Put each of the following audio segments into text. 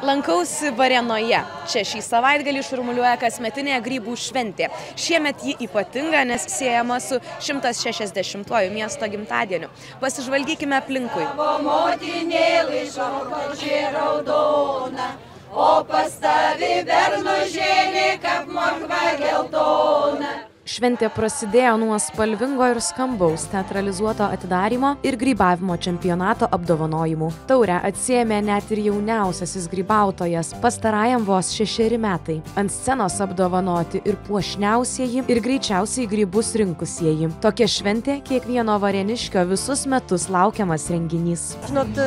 Lankausi Varenoje. Čia šį savaitgalį šurmuliuoja kasmetinė grybų šventė. Šiemet ji ypatinga, nes siejama su 160-oju miesto gimtadieniu. Pasižvalgykime aplinkui. Motinėlai šokožė raudona, o pas tavi bernužėlė kaip morkva geltona. Šventė prasidėjo nuo spalvingo ir skambaus teatralizuoto atidarimo ir grybavimo čempionato apdovanojimų. Taurę atsiemė net ir jauniausiasis grybautojas, pastarajam vos šešeri metai. Ant scenos apdovanoti ir puošniausieji, ir greičiausiai grybus rinkusieji. Tokia šventė kiekvieno vareniškio visus metus laukiamas renginys. Žinot,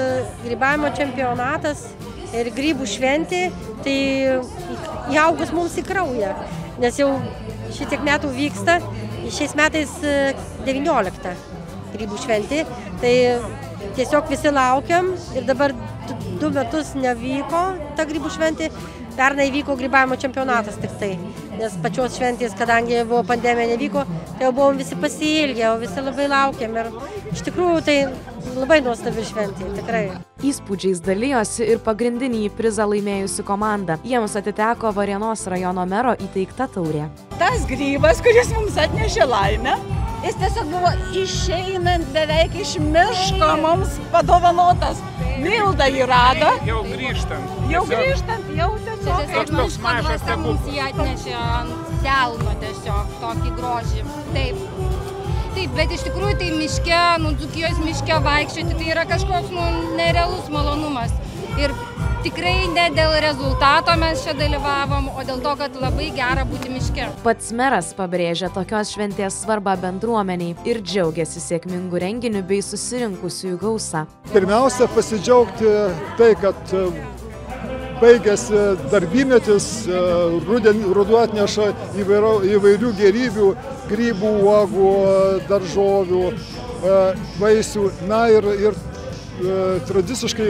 grybavimo čempionatas ir grybų šventė, tai įaugus mums į kraują, nes jau šitiek metų vyksta, šiais metais 19 grybų šventė, tai tiesiog visi laukiam. Ir dabar du metus nevyko ta grybų šventė, pernai vyko grybavimo čempionatas tik tai, nes pačios šventės, kadangi buvo pandemija nevyko, tai jau buvom visi pasilgę, o visi labai laukiam ir iš tikrųjų tai labai nuostabi šventė, tikrai. Įspūdžiais dalyjosi ir pagrindinį prizą laimėjusi komanda. Jiems atiteko Varienos rajono mero įteikta taurė. Tas grybas, kuris mums atnešė laimę, jis tiesiog buvo išeinant beveik iš miško mums padovanotas. Milda jį rado. Jau grįžtant. Jau grįžtant, jau tiesiog. Mažas Dvasia mums jį atnešė ant delno tiesiog tokį grožį. Taip. Taip, bet iš tikrųjų tai miške, nu, dzukijos miške vaikščioti, tai yra kažkoks, nu, nerealus malonumas. Ir tikrai ne dėl rezultato mes čia dalyvavom, o dėl to, kad labai gera būti miške. Pats meras pabrėžia tokios šventės svarbą bendruomeniai ir džiaugiasi sėkmingu renginiu bei susirinkusiųjų gausa. Pirmiausia, pasidžiaugti tai, kad baigėsi darbymetis, e, ruduo atneša įvairių, įvairių gerybių, grybų, uogų, daržovių, e, vaisių. Na ir, ir e, tradiciškai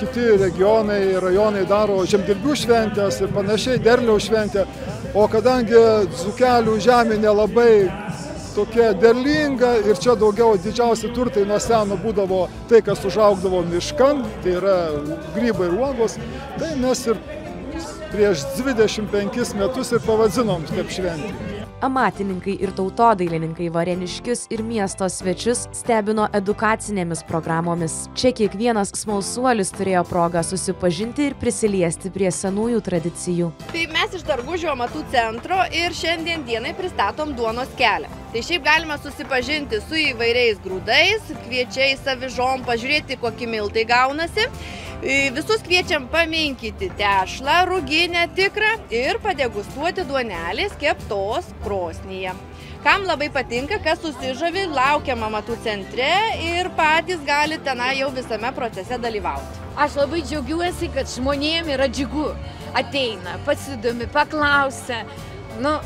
kiti regionai, rajonai daro žemdirbių šventės ir panašiai, derliaus šventę. O kadangi dzukelių žemė nelabai tokia derlinga ir čia daugiau didžiausi turtai nuo seno būdavo tai, kas užaugdavo miškan, tai yra grybai ir uogos, tai mes ir prieš 25 metus ir pavadinom kaip šventį. Amatininkai ir tautodailininkai vareniškius ir miesto svečius stebino edukacinėmis programomis. Čia kiekvienas smalsuolis turėjo progą susipažinti ir prisiliesti prie senųjų tradicijų. Tai mes iš Dargužio amatų centro ir šiandien dienai pristatom duonos kelią. Tai šiaip galima susipažinti su įvairiais grūdais, kviečiais, savižom, pažiūrėti, kokie miltai gaunasi. E, Visus kviečiam paminkyti tešlą, ruginę tikrą ir padegustuoti duonelės keptos krosnyje. Kam labai patinka, kas susižavi, laukiam amatų centre ir patys gali tenai jau visame procese dalyvauti. Aš labai džiaugiuosi, kad žmonėm yra džiugu. Ateina, pasidomi, paklausia. Nu,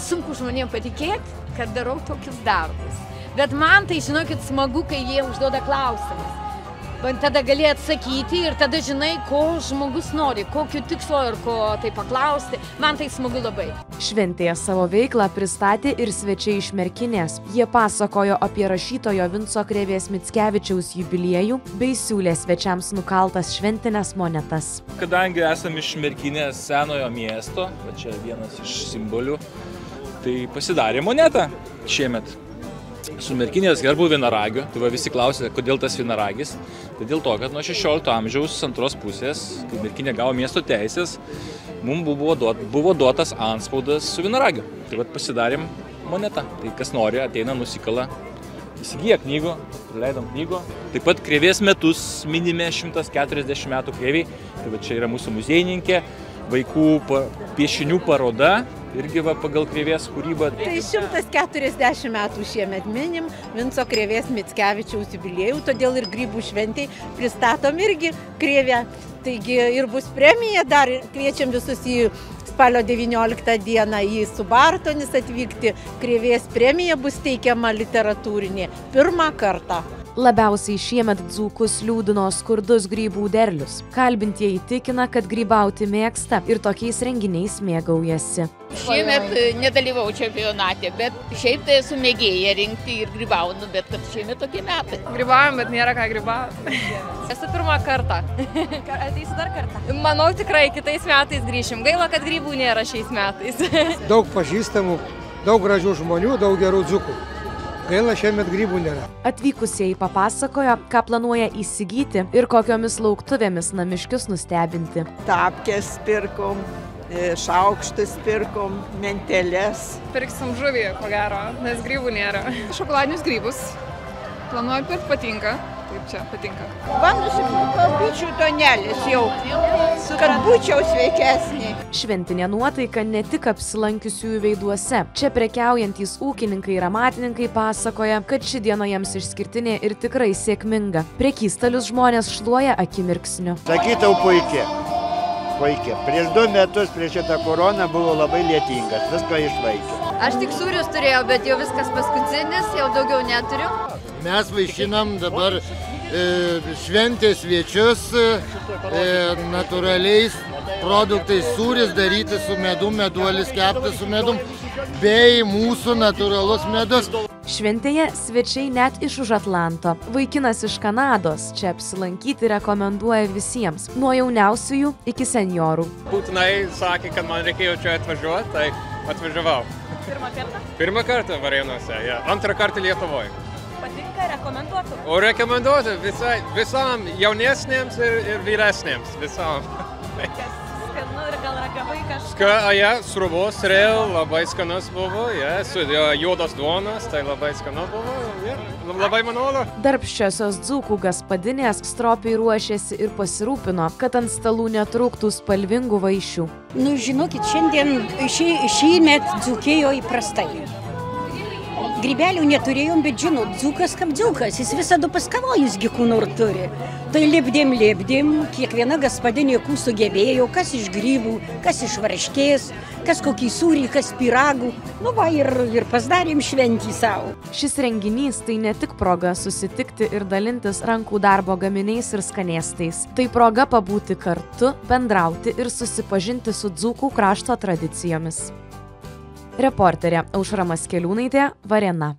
sunku žmonėm patikėti, kad darau tokius darbus. Bet man tai, žinokit, smagu, kai jie užduoda klausimus. Man tada gali atsakyti ir tada žinai, ko žmogus nori, kokio tikslo ir ko tai paklausti. Man tai smagu labai. Šventėje savo veiklą pristatė ir svečiai iš Merkinės. Jie pasakojo apie rašytojo Vinco Krevės Mitskevičiaus jubiliejų bei siūlė svečiams nukaltas šventinės monetas. Kadangi esame iš Merkinės senojo miesto, va čia vienas iš simbolių, tai pasidarė monetą šiemet. Su Merkinės gerbu vienaragiu. Tai va visi klausė, kodėl tas vienaragis. Tai dėl to, kad nuo 16 amžiaus antros pusės, kai Merkinė gavo miesto teisės, mums buvo, duot, buvo duotas anspaudas su vienaragiu. Tai va pasidarėm monetą. Tai kas nori, ateina, nusikala. Įsigyja knygų, leidom knygų. Taip pat krėvės metus minime 140 metų krėviai. Tai va čia yra mūsų muziejininkė, vaikų piešinių paroda. Irgi va pagal krėvės kūrybą. Tai 140 metų šiemet minim Vinco Krėvės Mitskevičiaus jubiliejų, todėl ir grybų šventėj pristatom irgi krėvę. Taigi ir bus premija, dar kviečiam visus į spalio 19 dieną į Subartonis atvykti. Krėvės premija bus teikiama literatūrinė pirmą kartą. Labiausiai šiemet dzūkus liūdino skurdus grybų derlius. Kalbintieji tikina, kad grybauti mėgsta ir tokiais renginiais mėgaujasi. Šiemet e, nedalyvau čempionate, bet šiaip tai esu mėgėja rinkti ir grybaunu, bet kad šiemet tokie metai. Grybaujam, bet nėra ką grybauti. Esu pirmą kartą. Ateisi dar kartą. Manau, tikrai kitais metais grįšim. Gaila, kad grybų nėra šiais metais. daug pažįstamų, daug gražių žmonių, daug gerų dzukų. Gaila, šiemet grybų nėra. Atvykusieji papasakojo, ką planuoja įsigyti ir kokiomis lauktuvėmis namiškius nustebinti. Tapkės pirkom, e, šaukštus pirkom, mentelės. Pirksim žuvį, ko gero, nes grybų nėra. Šokoladinius grybus. Planuoju pirkti patinka. Taip čia patinka. Va, nusipirkau bičių tonelis jau, kad būčiau sveikesnė. Šventinė nuotaika ne tik apsilankiusiųjų veiduose. Čia prekiaujantys ūkininkai ir amatininkai pasakoja, kad ši diena jiems išskirtinė ir tikrai sėkminga. Prekystalius žmonės šluoja akimirksniu. Sakytau puikiai. Puikiai. Prieš du metus prieš šitą koroną buvo labai lietingas, viską išvaikė. Aš tik sūrius turėjau, bet jau viskas paskutinis, jau daugiau neturiu. Mes vaišinam dabar e, šventės svečius e, natūraliais produktais sūris daryti su medum, meduolis keptas su medum, bei mūsų natūralus medus. Šventėje svečiai net iš už Atlanto. Vaikinas iš Kanados čia apsilankyti rekomenduoja visiems, nuo jauniausiųjų iki seniorų. Būtinai sakė, kad man reikėjo čia atvažiuoti, tai atvažiavau. Pirmą kartą? Pirmą kartą Varėnuose, ja. antrą kartą Lietuvoje. Patinka, rekomenduotų? O rekomenduotų visai, visam jaunesniems ir, ir vyresniems, visam. Skanu ir gal ragavai kažką? Ska, ja, srubos rėl, labai skanus buvo, ja, su ja, juodos duonos, tai labai skanu buvo, ja, labai manolo. Darbščiosios dzūkų gaspadinės stropiai ruošėsi ir pasirūpino, kad ant stalų netrūktų spalvingų vaišių. Nu, žinokit, šiandien šį, šį met dzūkėjo įprastai. Grybelių neturėjom, bet žinot, dzūkas kaip dzūkas, jis visada paskavojus gikunur turi. Tai lipdėm, lipdėm, kiekviena gaspadinė kų sugebėjo, kas iš grybų, kas iš varškės, kas kokį sūrį, kas piragų. Nu va ir, ir pasdarėm šventį savo. Šis renginys tai ne tik proga susitikti ir dalintis rankų darbo gaminiais ir skanėstais. Tai proga pabūti kartu, bendrauti ir susipažinti su dzūkų krašto tradicijomis. Reporterė Aušra Maskeliūnaitė, Varena.